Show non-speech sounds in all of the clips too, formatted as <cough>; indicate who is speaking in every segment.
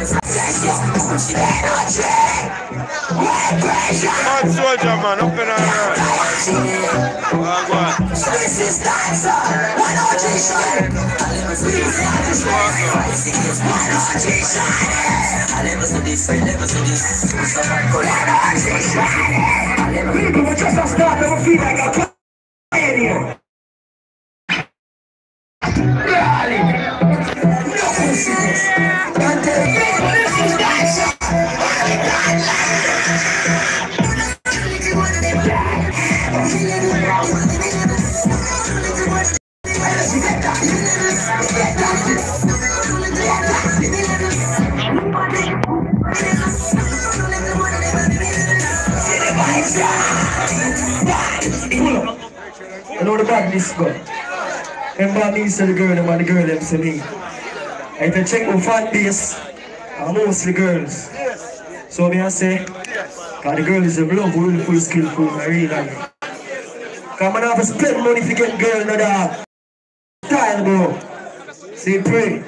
Speaker 1: Mad soldier man, up in our Oh, go on.
Speaker 2: People just a start, never feel like a pioneer. Rally. No business. Badness go. Remember me say the girl, them and the girl them say me. I can check my fan base, and mostly girls. So me I say, cause the girl is a love, beautiful, skillful, I like it. Cause have to spend money to get girl, no dog. Style, bro. Say pray.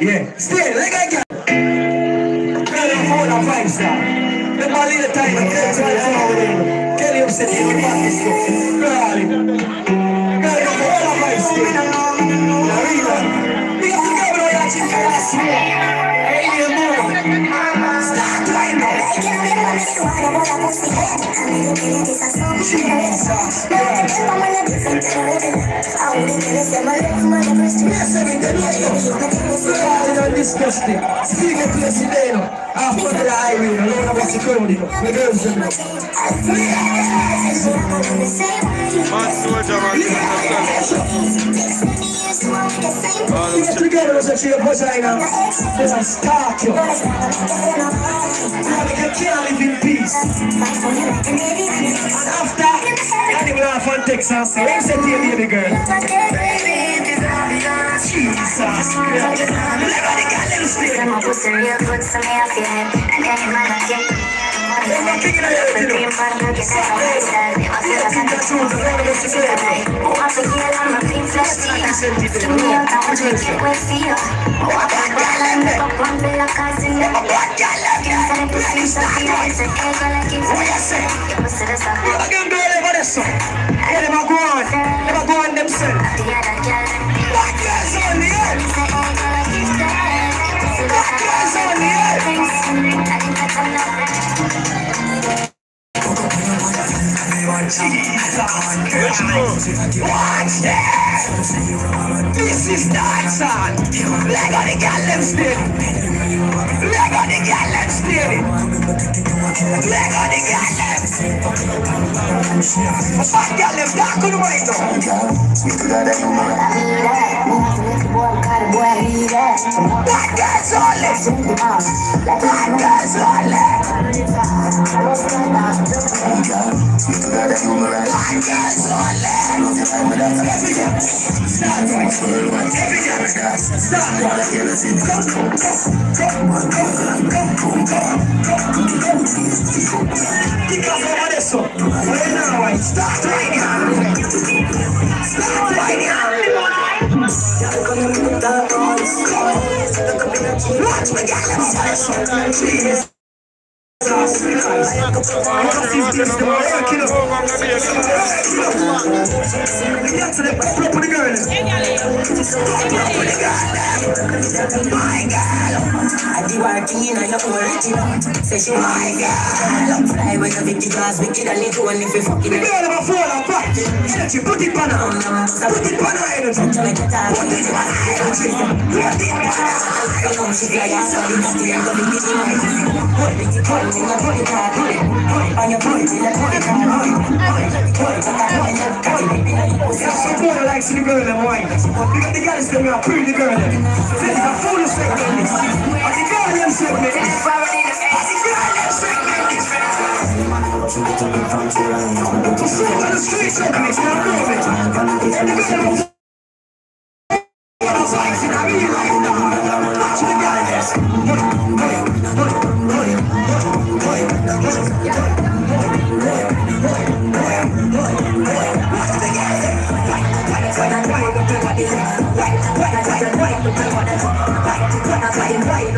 Speaker 2: Yeah, stay, like I get. Girl, I'm full of five star. Remember a little time, I'm getting to it. Kelly upset you with badness go. Girl, girl, chicken, I swear. Hey, you move. Start right now. disgusting. Speaking place in there, after the highway, alone about security, the girls in there.
Speaker 1: Mad soldier man,
Speaker 2: We get together tree of vagina, there's a stalk you. You can't live in peace. And after, you will have fun Texas, say to your baby girl, Jesus the girl them stay.
Speaker 3: I'm a pussy real good, so me I feel it. And any man I get
Speaker 2: There's nothing in there, you know. Fuck them. We have to get through the road of the society.
Speaker 3: Who wants to heal on my pink flesh teeth? To me, I'm down to get wet feel. Who wants to ball and make up one bill of cousin? Things that I pussy so
Speaker 2: Watch this! This is not son! Leg on the them steady! Leg the girl, them steady! Leg the them! Fuck them dark on the! Black girls only! Black girls only! Black Right now, get Jesus.
Speaker 4: I work in a your original. Say she my girl. Fly with a victory glass, wicked and little one if you fucking
Speaker 2: a. Energy, put it on her. Put it on her energy.
Speaker 4: it.
Speaker 2: Put it on her energy. Put it on her.
Speaker 4: You she fly out, so the nasty and go be busy. Put it, put it, put it, put it, put it on put it, put it, put it, put it, put it, put it,
Speaker 2: a segment. this. And the girl them segment. this. So sit on the street segment. You don't know it. And the girl them what is like in a real life now. Watch the girl them.
Speaker 4: That's why we can't go in. I want to read the ball deep. So they will say, a little bit of this, a little bit of
Speaker 2: Eh,
Speaker 4: that,
Speaker 2: ugly girl, when I get
Speaker 4: a
Speaker 2: here.
Speaker 4: little bit of that. Say badness.
Speaker 2: Maga like dance. Maga like
Speaker 4: See,
Speaker 2: mafia.
Speaker 4: the night time.
Speaker 2: You know what I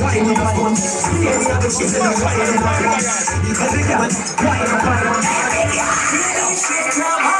Speaker 4: walking
Speaker 2: mean? Come on.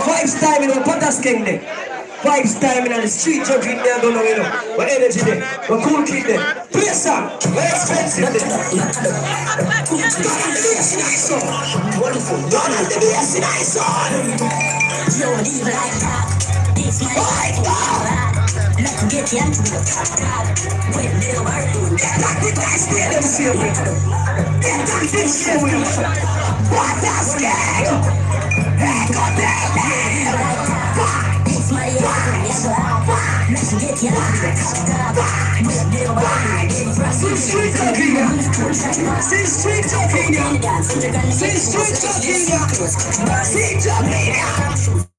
Speaker 4: vibes time in the Potters King there. Vibes time in the street in there, don't know, you know. What energy there. What cool kid there. Play a song. What expensive there.
Speaker 3: Wonderful, Donald, the best nice on. Yo, these like that. This my get you into the With little bird. Like the glass,
Speaker 4: Let them see
Speaker 3: in What a skag. Back on that man. It's my life. Let's get you into the With little bird.
Speaker 4: See street talking ya. See street talking ya. See street talking ya.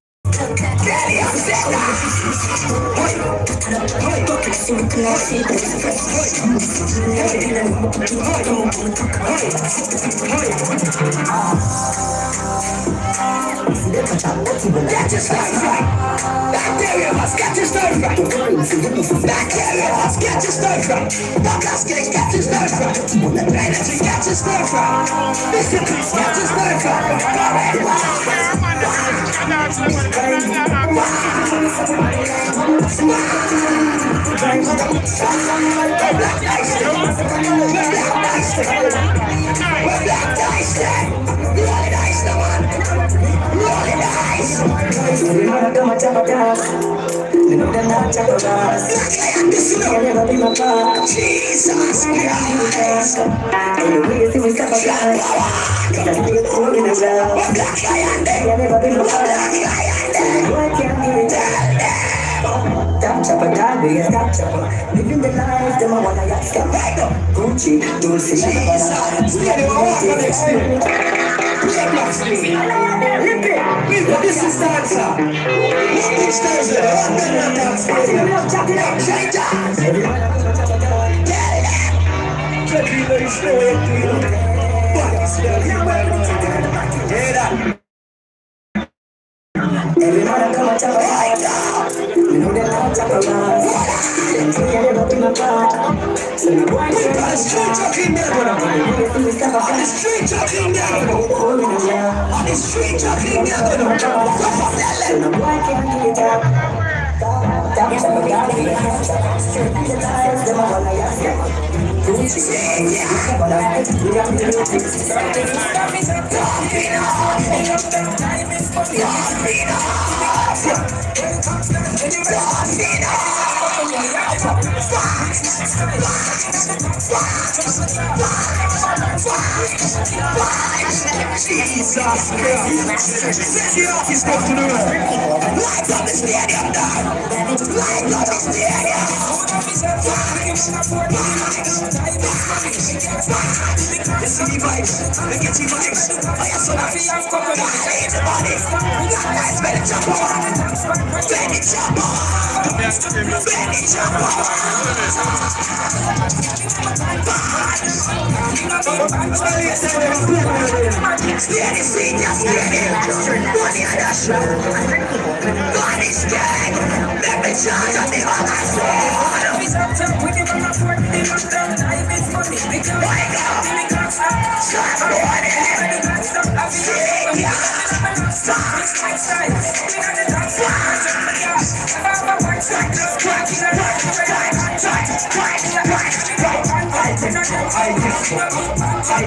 Speaker 4: Your style right. Back you must get your style right. Back there you must get your style right. Back us get get your style right. Energy get your style right. Discipline get your style right. Black dice then. Roll dice the man. Roll dice.
Speaker 5: You wanna come and tap a dance? You.
Speaker 4: Jesus
Speaker 5: me we a tap chopper. Living the life, them wanna
Speaker 4: are it. This is dancer. What this dancer? What the dance? Change dance. Tell them. Check you very slow, you know. But it's the Yeah, that.
Speaker 5: Every man a come and a dance. You know them not tap a dance. Them say you never be my part. So the boy
Speaker 4: We
Speaker 5: can't
Speaker 4: got a street talking there, brother.
Speaker 5: You see me step a
Speaker 4: On the
Speaker 5: dance.
Speaker 4: street talking there, brother.
Speaker 5: Oh, in the ground.
Speaker 4: On the street talking there, brother.
Speaker 5: It it. Jesus Christ. Send the artist up to. Light up the stadium, dog. Light up the stadium. The vibes. The getty vibes. I am so happy. Change the body. Guys, better jump on. Better jump on. Better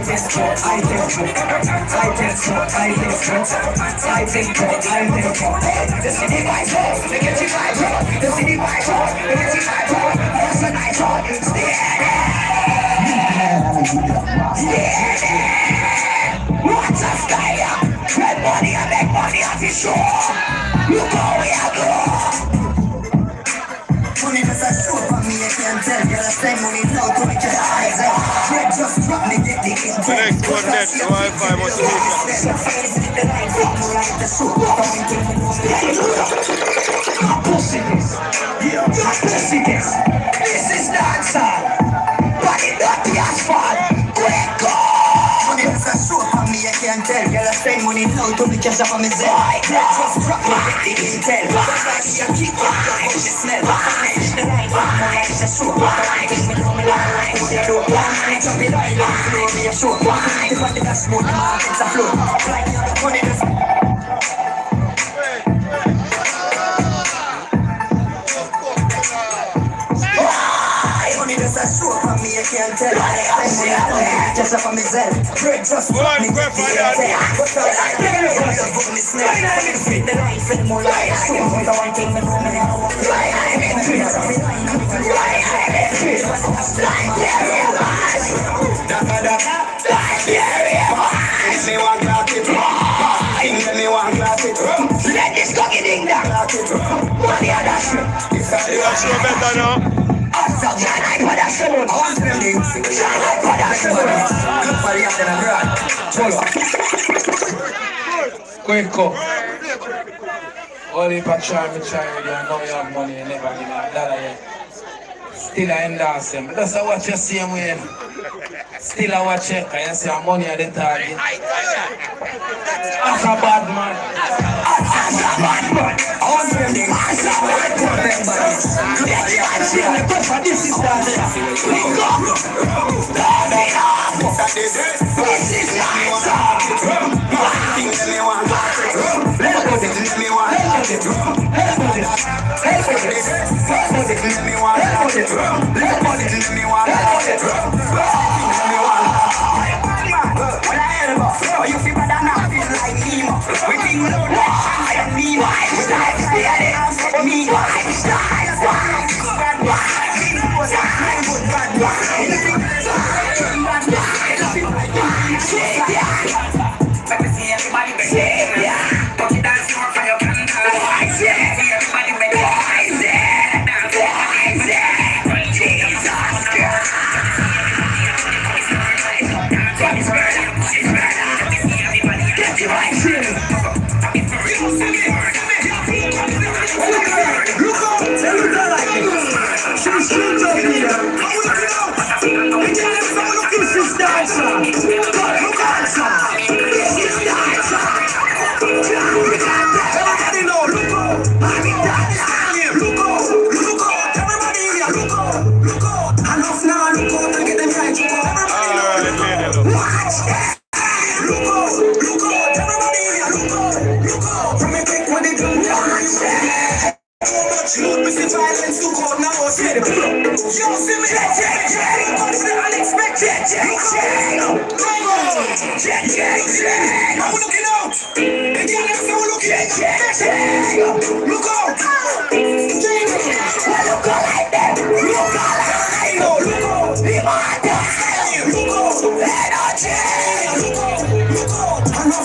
Speaker 5: jump on. Steady, see, just steady. Money on the show. Body's dead. Let me charge on the other side. What's a style? Make money and make money off your show. Look how we are
Speaker 4: Money tell. I spend money now to make your eyes up. Red just drop me, get the intent.
Speaker 1: The next one Wi-Fi must be
Speaker 5: pussy this. Yeah, this. This is dancehall. Body not the asphalt. Quick go.
Speaker 4: Money does a show for me, I can't tell. Girl, I spend money now to make cash up on me. Red just drop me, get the intent. Somebody a kick up, your pussy smell. The light, money does a show. Give me coming on, like the door. Jump it like that, flow me a show. The body that's smooth, the mountains a flow. Like money does Money Money cash up on just drop me, get the intent. But I like the book me smell. Fit the line, fit the more light. Show me the one know
Speaker 5: glass it. Glass it. Let this go get in. Money that shit.
Speaker 1: You got show better now.
Speaker 5: So shine like for that shit. I
Speaker 6: up. All if I try, me try with you, and now you have money, never give me a dollar yet. Still I endorse them. But that's what you see in. Still I watch it, you see how money at the target. That's a bad man.
Speaker 5: I want them things. This is dancehall. This is dancehall.
Speaker 7: You go, from it quick when it do not Too much missing violence, you call now or said it.
Speaker 5: You see me
Speaker 2: that jet, jet, goes to the
Speaker 5: unexpected, jet, jet. Come on, jet, jet, jet. I'm looking out, and y'all never know looking, jet, jet. Look out, jet, why Look out like that? Look out, I know, look out. Look out, let her jet, look out, look out. I'm not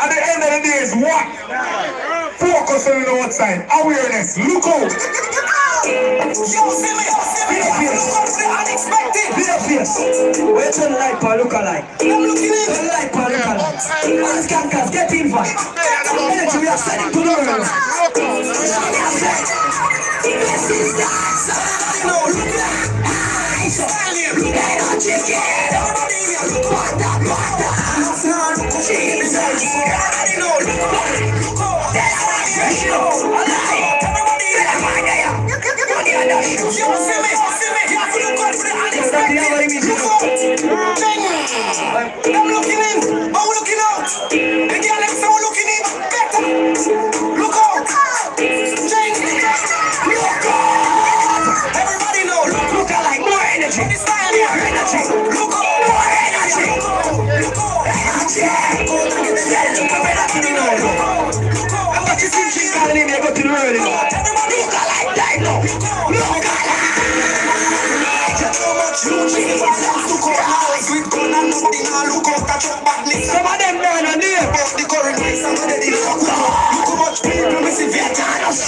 Speaker 5: At the end of the
Speaker 2: day is what? Focus on
Speaker 5: the outside. Awareness. Look out. Yo, see me, see me. For the unexpected. Be face. Wait till light for look alike. I'm looking in. Turn light for look alike. Get. Energy, we are sending to the world. This is the answer. No, look at that. Look at that chicken. Look at look at
Speaker 1: that.
Speaker 5: Jesus. Look out. You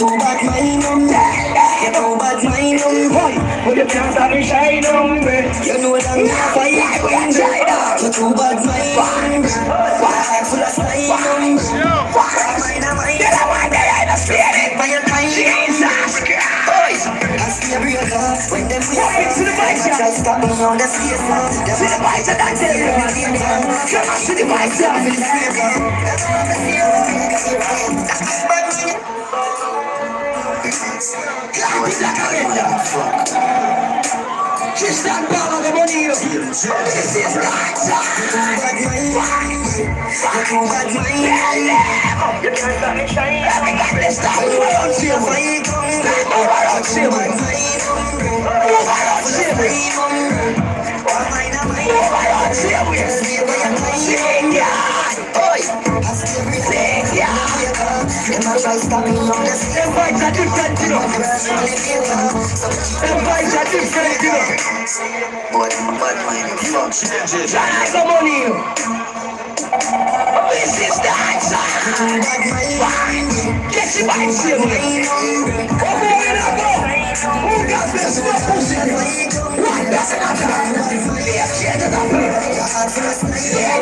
Speaker 5: too bad, my number.
Speaker 2: Put your hands on the shine on me.
Speaker 5: You know that I'm not fight. You too bad, my number. Heart full of number. Mine and mine. You don't want that, I don't fear it. By your time. A real love when them we are to the bike. Try stopping on the space to the bike, and I tell you, I'm in town. Come on to the bike, I'm in the Just that ball of the money. This But bad mind, fuck.
Speaker 2: Some money.
Speaker 5: This is the answer. Get your mind still. Come on, in and go. Who got this in the pussy? What does it matter? Be a kid of Yo, yo, yo, what's up here?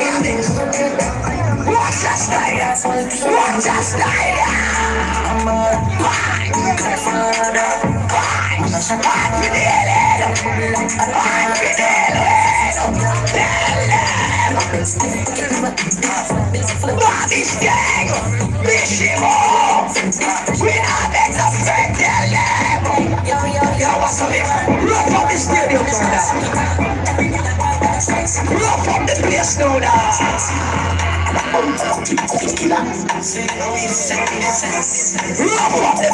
Speaker 5: Run from brother. Run from the place, no,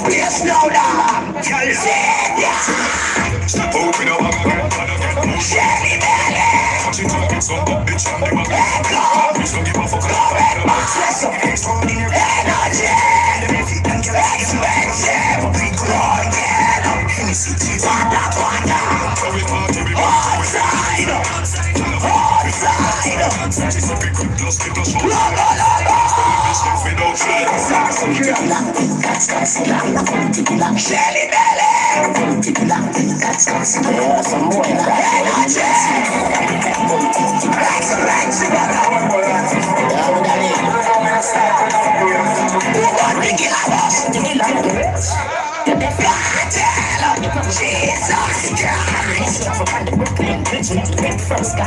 Speaker 5: Place, no, Shelly Belly.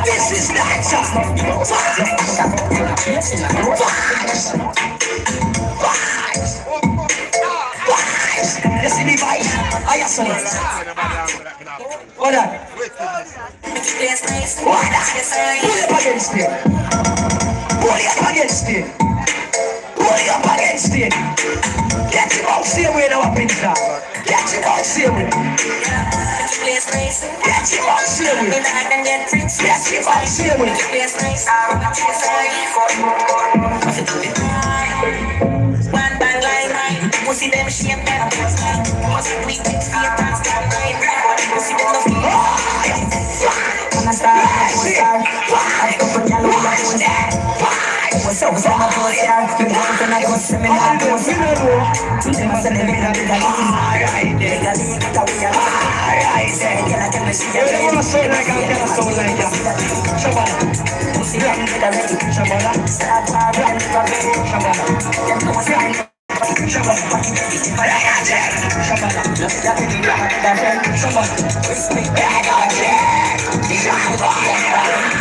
Speaker 5: This is not just
Speaker 2: What that?
Speaker 5: What that? Pull up against it. Pull up against it. Pull up against it. Get him out, way now up in there. Get him out, same way. Get him out, same way. Get him out, same way.
Speaker 4: What's up, what's up, I'm a star You want to know what's up, I'm a You have been a bit of a They got me, got we are Say, can I tell me she
Speaker 2: They wanna sound like I can't sound like ya. Shabana,
Speaker 4: Pussy them get a ready
Speaker 2: Shabana,
Speaker 4: Start bar, run, run,
Speaker 2: Shabana,
Speaker 4: Them know say
Speaker 2: They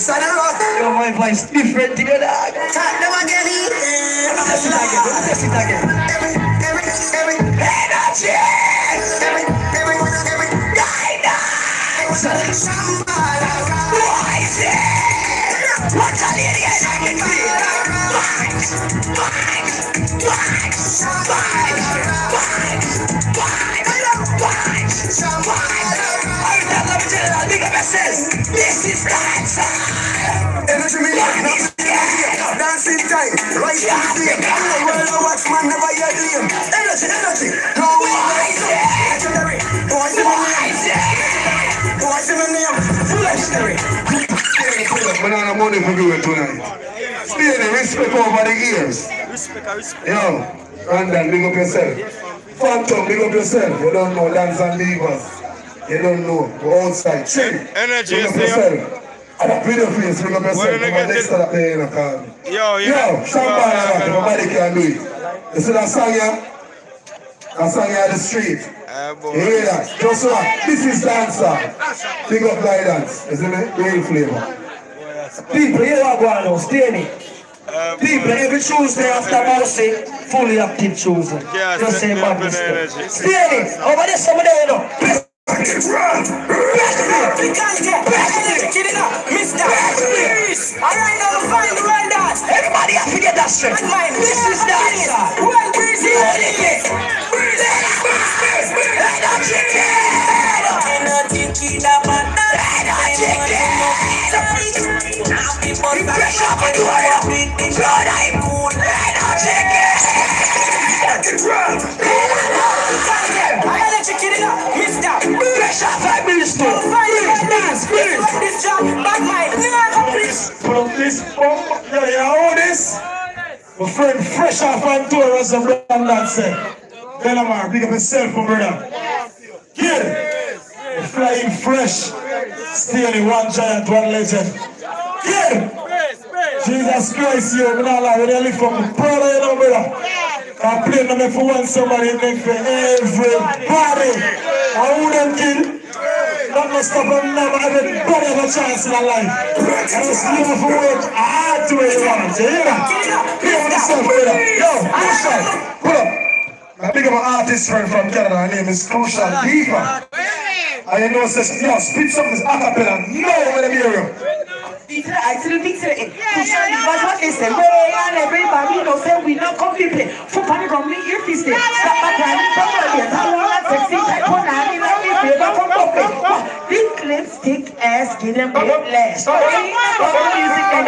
Speaker 5: This on the road.
Speaker 2: Yo, my voice different to your dog.
Speaker 5: Tap them again.
Speaker 2: Test it again, let me test it again.
Speaker 5: Energy me Dancing the name. Boys in my name, legendary.
Speaker 7: Banana money for doing tonight. Stay there, respect over the ears. Yo, Randall, big up yourself. Phantom, big up yourself. You don't know dance and leavers. You don't know. Go outside. Chill.
Speaker 1: Energy, you see?
Speaker 7: yourself. And that video face, big up yourself.
Speaker 1: When you
Speaker 7: Come
Speaker 1: get
Speaker 7: on, next
Speaker 1: it-
Speaker 7: to that day, you know, call me.
Speaker 1: Yo,
Speaker 7: Yo,
Speaker 1: yeah.
Speaker 7: Shambhala, nobody can do it. You see that song here? That song here on the street.
Speaker 1: Ah, boy.
Speaker 7: You hear that? Just what? This is dancer. Big up guidance. You see me? Real flavor.
Speaker 2: People, you are going now, stay in it.
Speaker 1: Boy.
Speaker 2: People, every Tuesday after Mousy, fully active Tuesday.
Speaker 1: Yeah,
Speaker 2: Just say bad
Speaker 1: in the energy.
Speaker 2: mistake. Stay in it. Over there, somebody there, you know.
Speaker 5: Everybody have to get that straight. This is dancer.
Speaker 2: Five minutes to. Dance, please. Put up this bump. Yeah, you know this? My friend fresh off on tour as a Brandon said. Belamar, big up yourself, my brother. Get it. We're flying fresh. Stealing one giant, one legend. Get it. Jesus Christ, you, I'm not lying. When I live from the brother, you know, brother. I play them for one somebody, make for everybody. I wouldn't kill. Not gonna stop them now, but everybody have a chance in their life. I just live for work hard to where you want. You hear that? Hear what I say, brother. Yo, Crucial, pull up. I big up an artist friend from Canada. Her name is Crucial Deeper. And you know, says, yo, spit something a cappella. No, when I hear you.
Speaker 4: B eh, to the I to the B to the A. Push on the bus, what they say. Way and everybody know say we not come to play. Foot on the ground, me earpiece there. Stop my time, come on here. How long that sexy type on hand, you know me flavor from buffet. Big lipstick ass, get them last. So we not the music and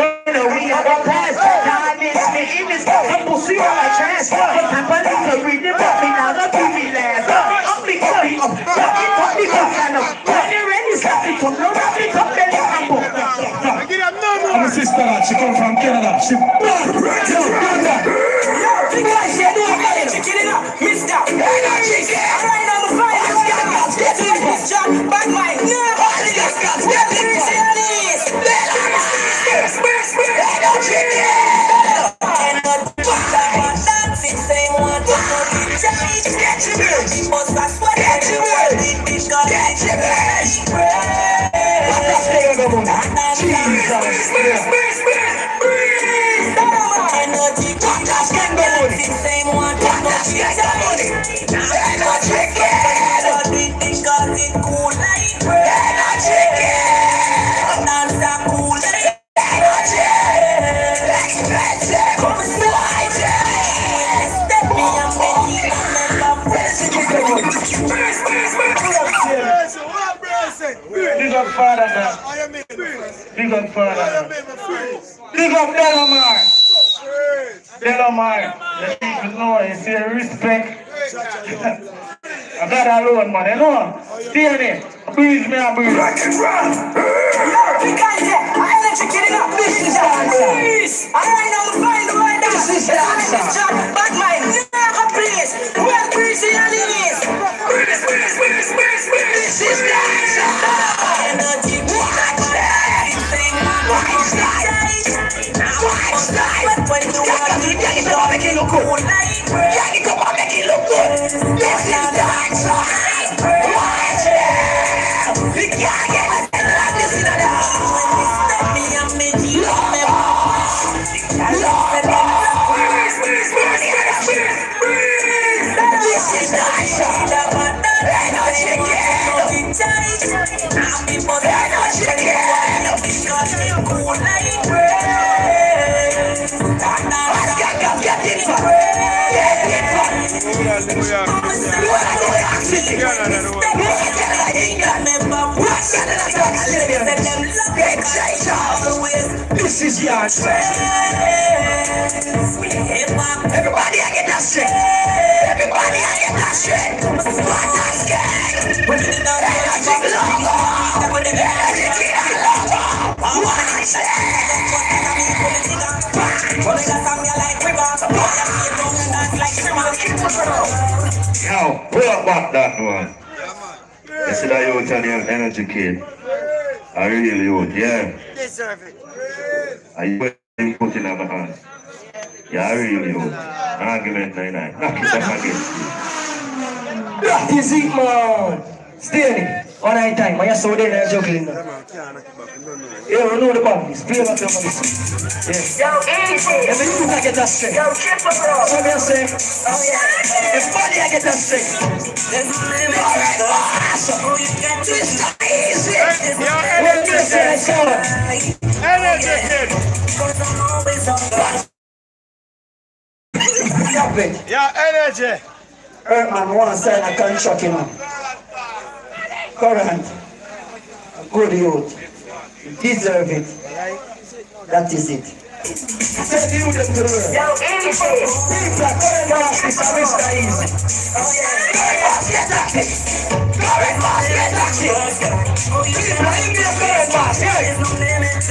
Speaker 4: we have a pass. Now oh, oh, oh. I miss me, it is some pussy on my trash. But happening to read the book, me now the TV last. Up me, up me, up. Up me, up me, up up. When you ready, stop it, come no,
Speaker 5: sister, that she come from Canada. She bad. Yo, bad that.
Speaker 4: Big guys, yeah, do a body, chicken it up, mister. Energy, I'm right on the fire. Let's get it, let's get it. This job, bad mind, yeah. All the gas, gas, get it. Serious. Let them out. Spirit, spirit, energy, yeah. Cannot fuck that one, that's it. Same one, but no big change. Get your bill. People start sweating. Get your bill. Big, big, gun. Get your bill.
Speaker 2: Yes,
Speaker 5: Big up father
Speaker 2: I am
Speaker 5: now.
Speaker 2: in the first.
Speaker 5: Big up Delamar. Delamar. The people know you see respect. I <laughs> got alone man, you know. Oh, Steer me. Breathe me and breathe. Rock and roll.
Speaker 4: This is your strength. Everybody, I get that strength. Everybody, I get that strength. What that shrimmer.
Speaker 8: Yo, pull up back that one. You see that youth and your energy kid. I really youth, yeah.
Speaker 2: Deserve it.
Speaker 8: Are you putting put in our hands? Yeah, I really youth. Argument 99. Knock it up again.
Speaker 5: That is it, man. Steer me. One night time. I saw there and juggling now.
Speaker 2: Man, can't knock it back. You don't know it.
Speaker 5: Yeah, we know the badness. Play back your badness. Yeah.
Speaker 4: Yo, easy.
Speaker 5: Every youth I get that strength.
Speaker 4: Yo, triple bro.
Speaker 5: So me I say,
Speaker 4: Oh, yeah.
Speaker 5: everybody I get that strength.
Speaker 4: There's no limit to the Who you get to is not easy. There's no
Speaker 2: Your
Speaker 5: What do you say,
Speaker 2: energy, energy kid.
Speaker 4: Cause I'm always on the
Speaker 5: Stop
Speaker 2: energy.
Speaker 5: Hurt man, one sign I can't shock him. Current. Good youth. You deserve it. That is it.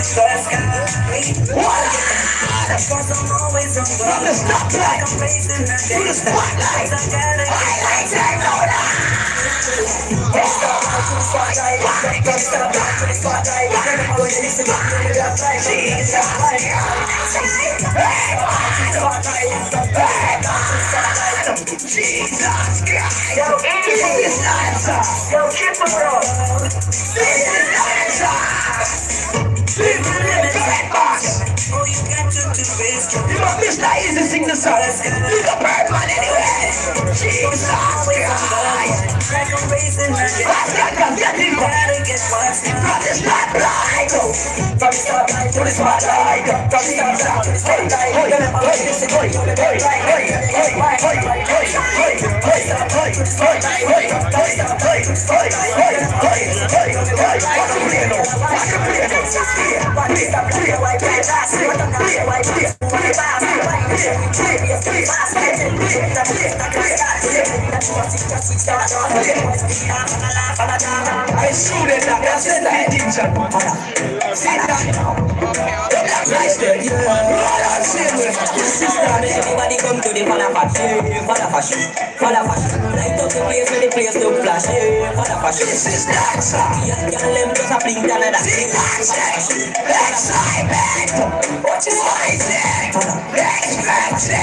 Speaker 5: Take the youth to the world.
Speaker 4: Yo, easy.
Speaker 5: People are coming back. It's a Mr. Easy.
Speaker 4: Yeah.
Speaker 5: Current boss, get that shit.
Speaker 4: Who you
Speaker 5: People are in there, current boss, yeah.
Speaker 4: There's no limit to the sky. Cause I'm always on the
Speaker 5: From the stoplight
Speaker 4: I'm racing the
Speaker 5: to the spotlight.
Speaker 4: I gotta
Speaker 5: Highlight that loader. Jesus Christ.
Speaker 4: Yo,
Speaker 5: This
Speaker 4: easy.
Speaker 5: is answer.
Speaker 4: Yo, triple bro.
Speaker 5: This is
Speaker 4: Live you got to do
Speaker 5: easy sing.
Speaker 4: You can the spotlight. From the Hey, hey, hey, hey, hey, hey, hey, hey. I'm clear, shoot it up, that's it, Nice this. Everybody come to the father fash, yeah. Father fash, father. Light up the place where the place look flash, yeah. Father. This is Daxa. Young girl, them just a fling down at that. Daxa, excitement. What you find there? Expected.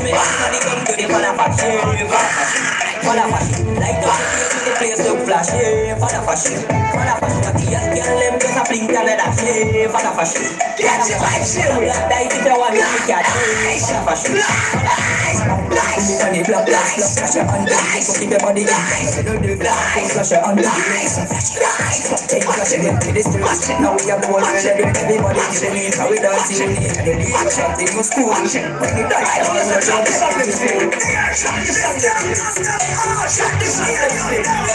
Speaker 4: Everybody come to the father fash, yeah. Father fash. Light up the place place look flashy For fashion, for fashion But the girl them just a fling down the dash For fashion, get your fashion Black dice if you want me, you can For fashion, for the flash flash flash, flash
Speaker 5: flash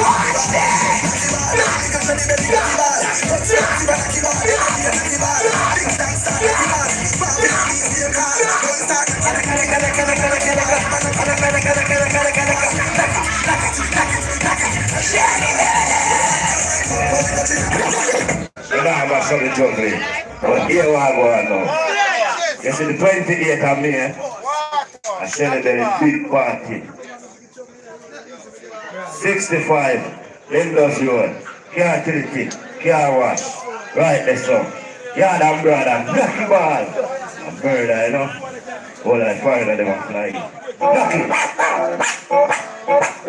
Speaker 5: Watch that! Something. But here now. You the 28th of I celebrate a big party. 65, Lindos Road, Car wash. Right, let's go. Yeah, that brother. Black ball. A bird, you know. Hold that fire that them are flying. Black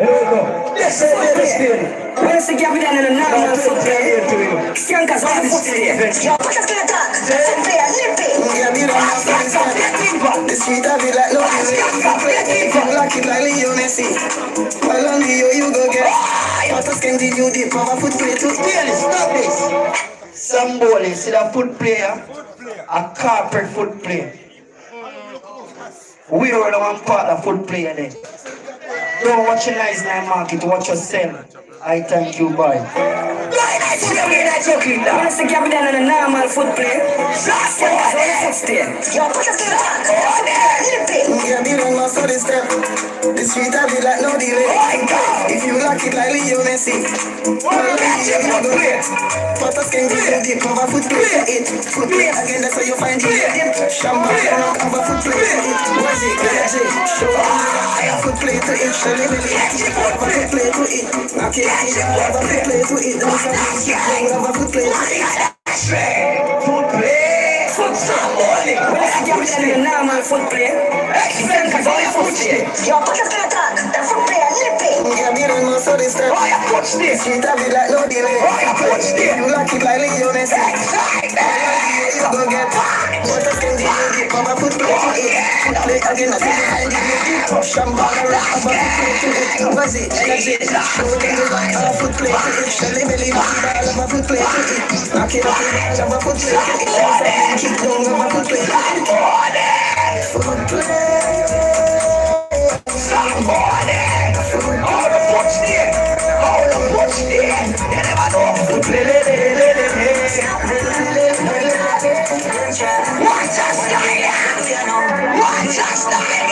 Speaker 5: Here we go.
Speaker 4: Yes, yes, yes. Where's the gap down in the night? I'm so tired to you. Skankers, what the fuck is it? Yo, put us to the dark. Somewhere, nip it. Yeah, me don't have to stand.
Speaker 9: The sweet I it like love is it. Fuck like it like Leo Messi. What else can you the power foot play to?
Speaker 4: Really, stop this. Some bowling, see that foot player, a carpet foot player. We are the one part of foot player there. Don't watch your nice nine market, watch yourself. I thank you, boy. Can't be on
Speaker 9: my sudden step. This sweet I be like no delay. Oh if you like it like Leo Messi, well, you're not gonna wait. Potters can give you deep cover footprint. It footprint again, that's how you find it. Champagne on cover footprint. Was it energy? Show me that footplay to it. Shelly Billy, have a footplay to it. Knock it, have a footplay to it. Don't forget, have a footplay to it.
Speaker 4: Footplay. Я потеряю на мой футплей. Эксперт, твой футплей.
Speaker 9: Я покажу так, да футплей, лепи. Я
Speaker 4: беру на сори степ.
Speaker 9: Ой, я почти. Сита вилла, но
Speaker 4: диле. Ой, я почти.
Speaker 9: You like it like Leonis. Exactly. You go get. What else can you do? Come on, footplay. Play again, I see you. I give you top. I'm about to put you in energy. Show the light. I'm a footplay. Shelly, Melly, I'm a footplay. Knock it off, I'm a footplay don't know what to do. All the butts! All the butts
Speaker 4: there! And know what to do, What's a style? What's a?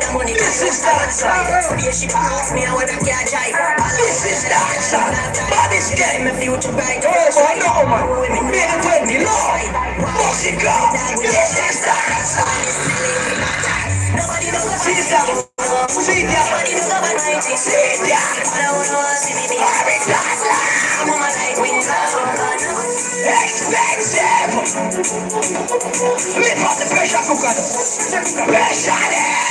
Speaker 5: sister outside. Yeah, she passed me, I would this game, if you to buy the first one, no man. Me and Wendy, Lord. Musica. Nobody knows what she's done. See. Nobody knows what I'm me. I'm Expensive! Live on the pressure cooker! Pressure!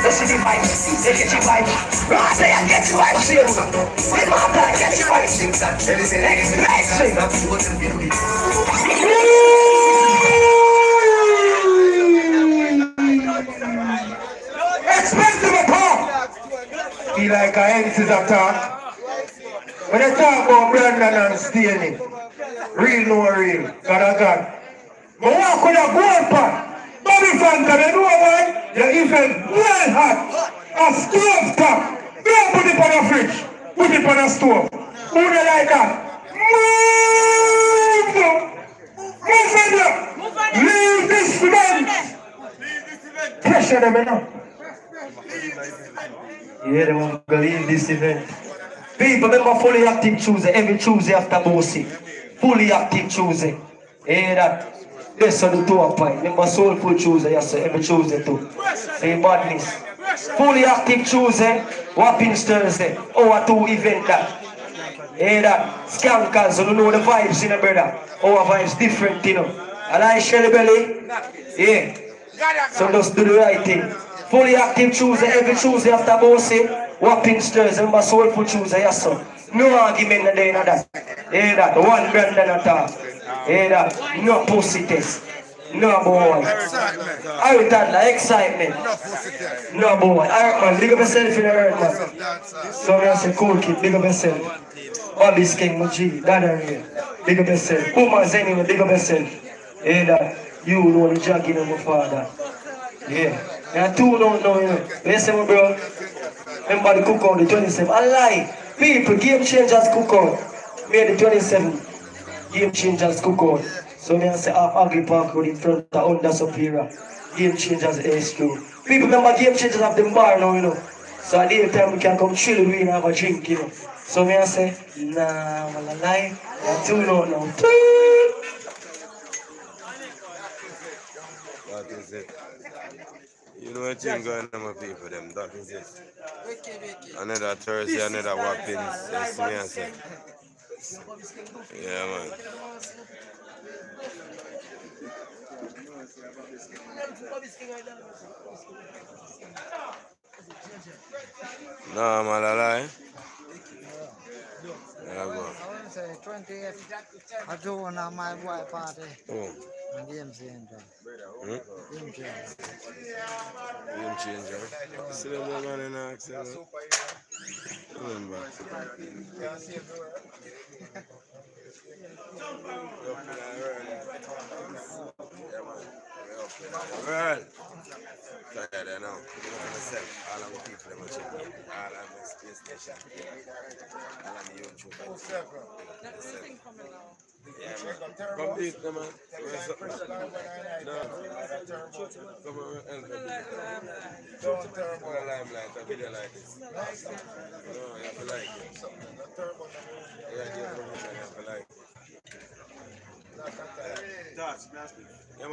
Speaker 5: That should be right. They get you right. I say I get you right. Shit. With my blood, I get you right. Every single day, shit. I'm doing the beauty.
Speaker 2: Expensive at all. Be like a answers at all. When I talk about Brandon and Steely, real no real, God I God. But what could I go on, Bobby Fanta, you know why? The event well hot. A stove top. Don't put it on a fridge. Put it on a stove. Who they like that? Move! Move in there! Leave this event! Pressure them enough. Yeah, they want to leave this event. People, remember fully active Tuesday, every Tuesday after Bossy. Fully active Tuesday. Hear that? That's on the two point. Remember Soulful Tuesday, yes, every Tuesday too. Say badness. Fully active Tuesday, Wappings Thursday. Our two event that. Hear that? Skankers, you know the vibes, you know, brother. Our vibes different, you know. And I Shelly Belly, yeah. So just do the right thing. Fully active Tuesday, every Tuesday after Bossy. Eh? Wappings Thursday, remember Soulful Tuesday, yes, sir. No argument in the day in that. Hear that? One Brandon at all. Hear that? No pussy test. No boy. I would that like excitement. No boy. Alright man, big up yourself in the earth man. So I say cool kid, big up yourself. Bobby's King Muji, Dada here. Big up yourself. Uma Zeni, big up yourself. Hear that? You know the jagging of my father. Yeah. And two don't know, you know. Listen, my bro. Remember the cook out the 27. I lie. People, game changers cook out. Made the 27. Game changers cook out. So me I say half Agri Park Road in front of Under Superior. Game changers H2. People remember game changers have them bar now, you know. So at the time we can come chill with and have a drink, you know. So me I say, nah, I'm a lie. And two no now.
Speaker 1: That is it. You know what thing going on, my people, them. That is it. Another Thursday, another Wappings. That's me, I say. Yeah, man. No, man, I lie. I will.
Speaker 10: I want to say 20th on my white party.
Speaker 1: Oh.
Speaker 10: And EMC enjoy.
Speaker 1: Enjoy. Enjoy. See them in. Remember. Jump. Well, know. You myself, all of people all of space station, all of YouTube. Yeah, man. Come beat man. Come on, on promotion, you have to like it. Yeah,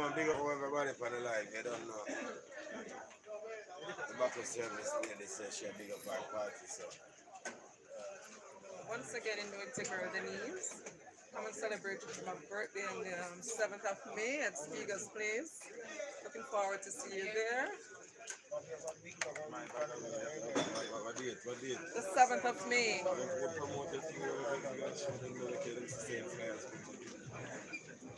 Speaker 1: man, big up everybody for the live, you don't know. The back of service lady says she a big up our party, so.
Speaker 11: Once again in Winter Denise. Come and celebrate my birthday on the um, 7th of May at Speaker's Place. Looking forward to see you there.
Speaker 1: What date? What date?
Speaker 11: The 7th of May.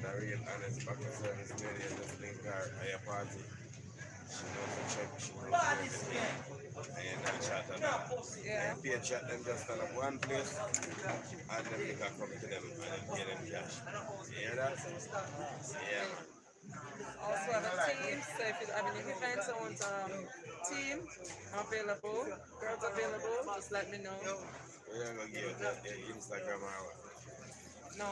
Speaker 1: a real honest to service lady just link her at your party. She knows the check, she knows. And you chat on. And pay chat them just up one place and then you can come to them and get them cash. You hear that? Yeah.
Speaker 11: Also have a team, so if you have any events I want um team available, girls available, just let me know.
Speaker 1: We're gonna give you Instagram?
Speaker 11: No.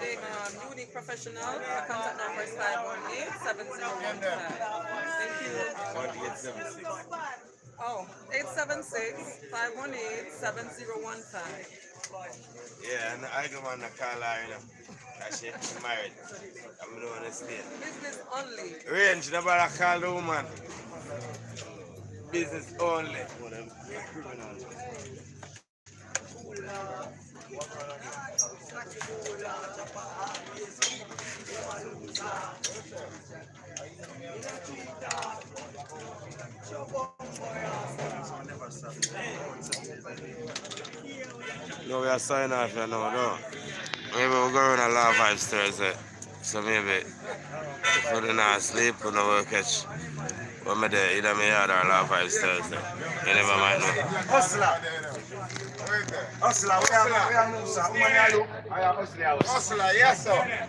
Speaker 11: Name um unique professional. My contact number is 518 7015. Thank you.
Speaker 1: 1876.
Speaker 11: Oh, 876 518 7015.
Speaker 1: Yeah, and I go on the call her, you know. Cause she she married. I'm the one to stay.
Speaker 11: Business only.
Speaker 1: Range, nobody call the woman. Business only. No, we are signing off here now, no. Maybe we're going to Love Vibes Thursday. So maybe if we do not sleep, we don't work catch. When me there, either me or Love Vibes Thursday. You never might know.
Speaker 12: Hustler. Hustler, we are, we are Musa. Woman, you look. I am Hustler. Hustler, yes, sir.